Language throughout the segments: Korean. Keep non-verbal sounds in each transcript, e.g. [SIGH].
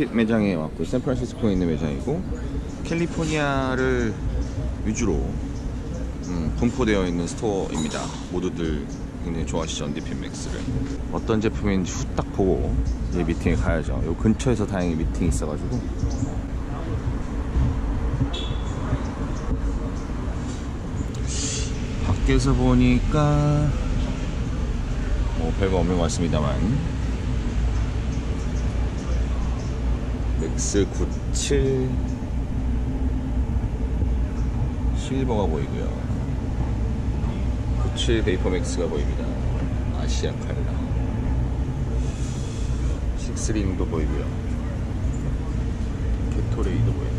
네, Undefeat 매장에 왔고 샌프란시스코에 있는 매장이고 캘리포니아를 위주로 음, 분포되어 있는 store입니다. 모두들 굉장히 좋아하시죠 Undefeat Max를. 어떤 제품인지 후딱 보고 이제 미팅에 가야죠. 요 근처에서 다행히 미팅이 있어가지고 밖에서 보니까 뭐 별거 없는 것 같습니다만 Max 97 실버가 보이고요. 97 VaporMax가 보입니다. 아시아 칼라. Six Ring도 보이고요. Gatorade도 보입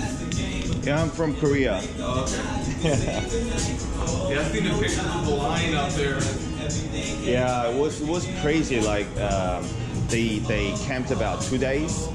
니다 from Korea. [LAUGHS] Yeah, I seen the pictures of the line out there. Yeah, it was it was crazy. Like um, they they camped about two days.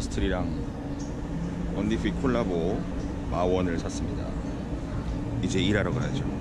인더스트리랑 원디피 콜라보 마원을 샀습니다. 이제 일하러 가야죠.